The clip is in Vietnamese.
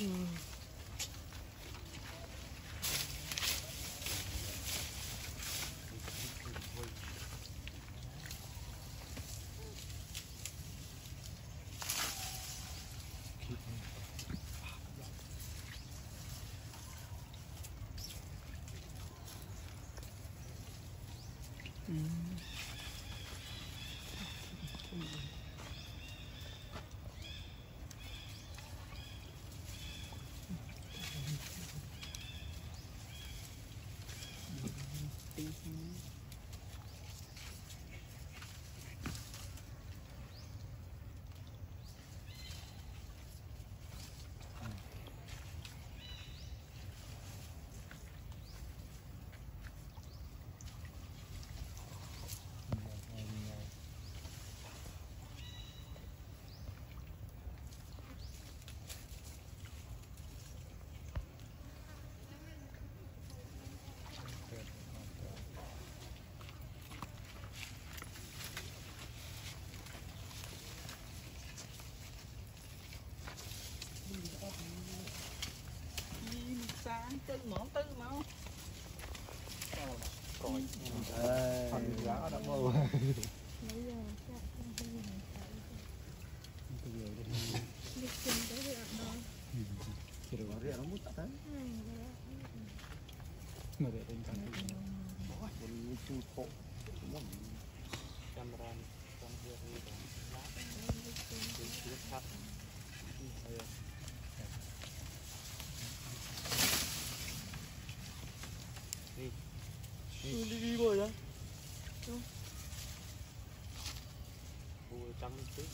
음. 음. Được mỏ tư mút tắt đấy. Ừ, vậy đó. Mà để đến căn cứ. Một chu thộ. Camera trong here đi rồi. đi đi bồi đó. Bồi trăng tuyết